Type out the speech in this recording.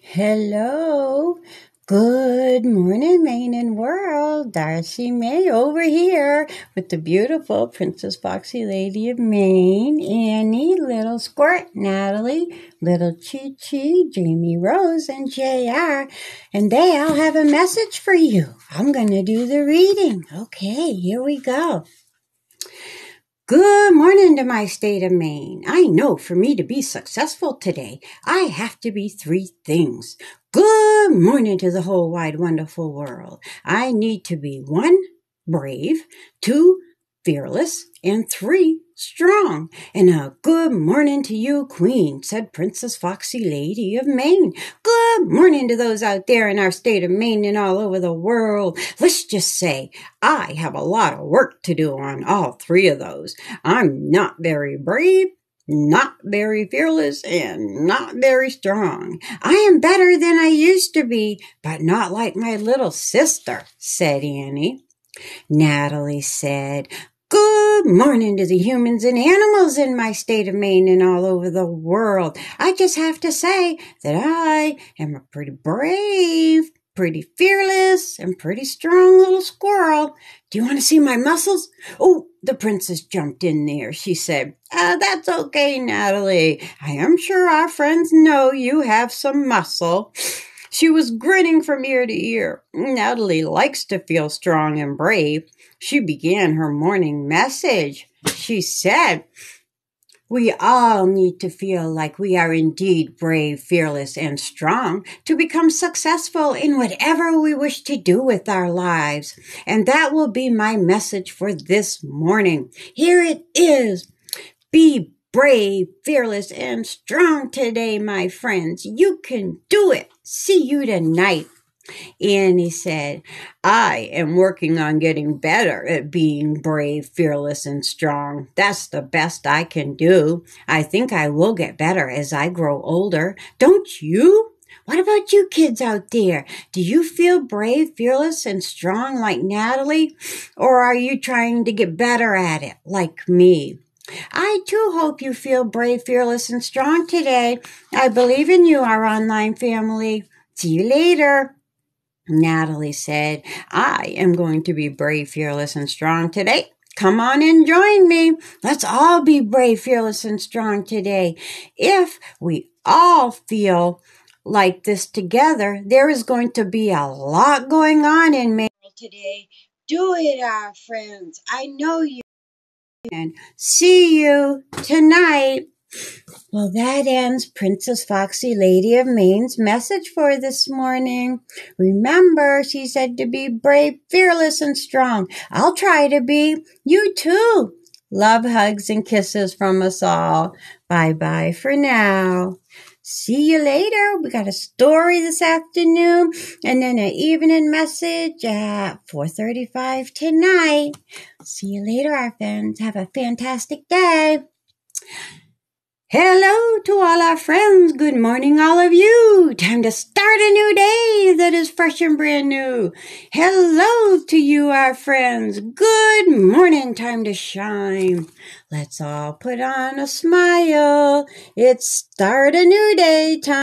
Hello. Good morning, Maine and world. Darcie Mae over here with the beautiful Princess Foxy Lady of Maine, Annie, Little Squirt, Natalie, Little Chi Chi, Jamie Rose, and JR. And they all have a message for you. I'm going to do the reading. Okay, here we go. Good morning to my state of Maine. I know for me to be successful today, I have to be three things. Good morning to the whole wide wonderful world. I need to be one, brave, two, fearless, and three, strong. And a good morning to you, Queen, said Princess Foxy Lady of Maine. Good morning to those out there in our state of Maine and all over the world. Let's just say I have a lot of work to do on all three of those. I'm not very brave, not very fearless and not very strong. I am better than I used to be, but not like my little sister, said Annie. Natalie said, Good morning to the humans and animals in my state of Maine and all over the world. I just have to say that I am a pretty brave, pretty fearless, and pretty strong little squirrel. Do you want to see my muscles? Oh, the princess jumped in there. She said, uh, That's okay, Natalie. I am sure our friends know you have some muscle. She was grinning from ear to ear. Natalie likes to feel strong and brave. She began her morning message. She said, we all need to feel like we are indeed brave, fearless, and strong to become successful in whatever we wish to do with our lives. And that will be my message for this morning. Here it is. Be brave, fearless, and strong today, my friends. You can do it. See you tonight. Annie said, I am working on getting better at being brave, fearless, and strong. That's the best I can do. I think I will get better as I grow older. Don't you? What about you kids out there? Do you feel brave, fearless, and strong like Natalie? Or are you trying to get better at it like me? I too hope you feel brave, fearless, and strong today. I believe in you, our online family. See you later. Natalie said, I am going to be brave, fearless, and strong today. Come on and join me. Let's all be brave, fearless, and strong today. If we all feel like this together, there is going to be a lot going on in May today. Do it, our friends. I know you. And see you tonight. Well, that ends Princess Foxy Lady of Maine's message for this morning. Remember, she said to be brave, fearless, and strong. I'll try to be. You too. Love, hugs, and kisses from us all. Bye bye for now. See you later. We got a story this afternoon and then an evening message at 4.35 tonight. See you later, our friends. Have a fantastic day. Hello to all our friends. Good morning, all of you. Time to start a new day that is fresh and brand new. Hello to you, our friends. Good morning. Time to shine. Let's all put on a smile. It's start a new day time.